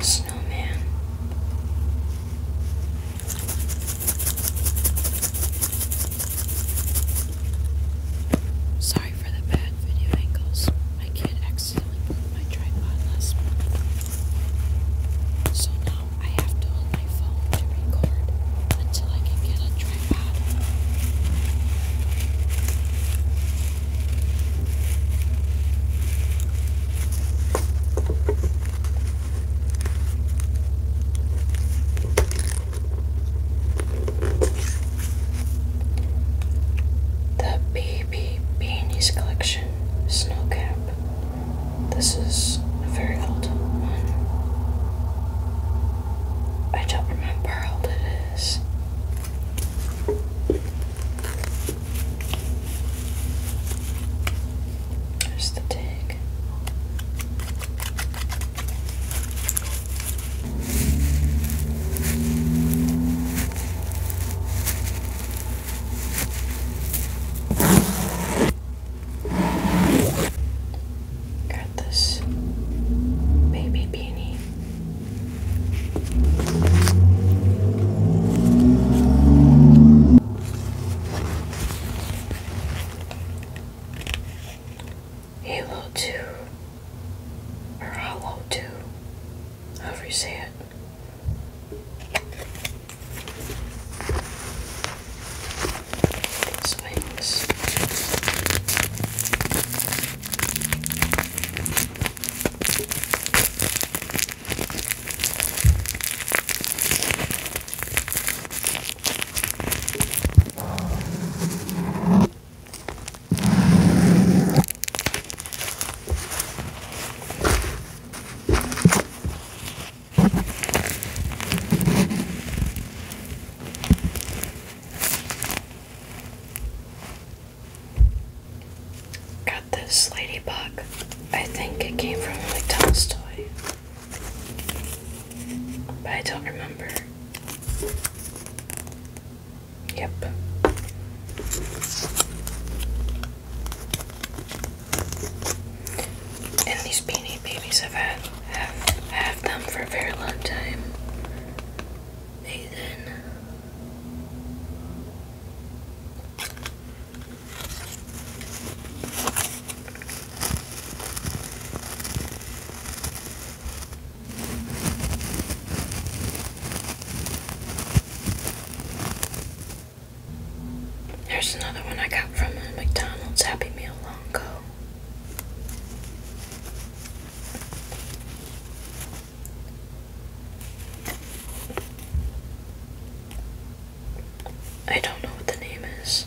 a old it is. There's the tag. You see it. This ladybug. I think it came from a McDonald's toy. But I don't remember. Yep. I don't know what the name is.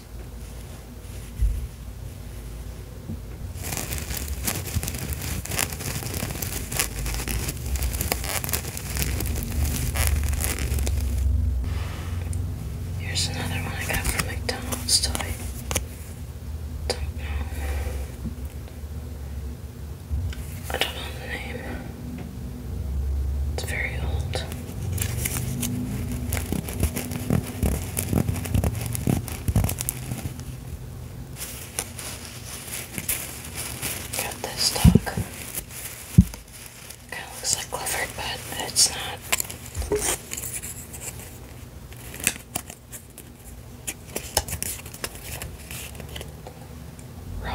Here's another one I got from McDonald's toy. Don't know. I don't know the name. It's very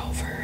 over.